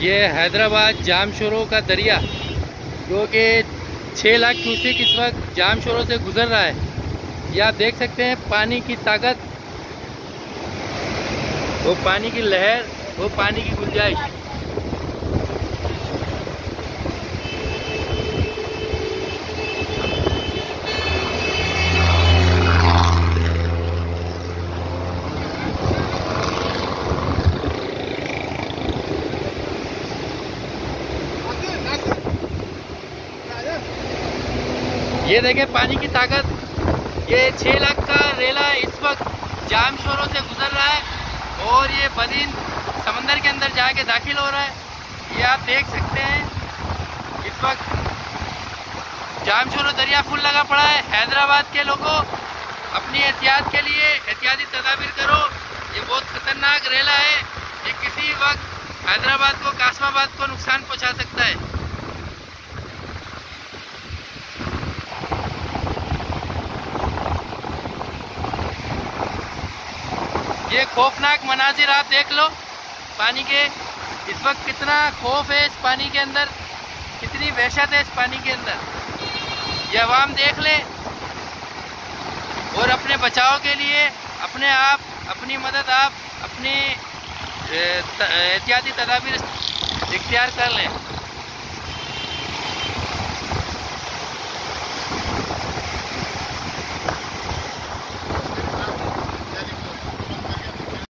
ये हैदराबाद जाम शोरों का दरिया, जो कि छः लाख क्यूसिक इस वक्त जाम शोरों से गुजर रहा है। ये आप देख सकते हैं, पानी की ताकत, वो पानी की लहर, वो पानी की गुंजाइश। ये देखें, पानी की ताकत। ये छः लाख का रेला इस वक्त जाम शोरों से गुजर रहा है और ये बदीन समंदर के अंदर जाके दाखिल हो रहा है। ये आप देख सकते हैं, इस वक्त जाम शोरों दरिया फुल लगा पड़ा है। हैदराबाद के लोगों, अपनी एहतियात के लिए एहतियाती तदाबीर करो। ये बहुत ख़तरनाक रेला है। ये किसी वक्त हैदराबाद को, कासमाबाद को नुकसान पहुँचा सकता है। ये खौफनाक मनाजिर आप देख लो। पानी के इस वक्त कितना खौफ है इस पानी के अंदर। कितनी वहशत है इस पानी के अंदर। ये आवाम देख ले। और अपने बचाव के लिए, अपने आप, अपनी मदद आप अपनी एहतियाती तदाबीर इख्तियार कर लें।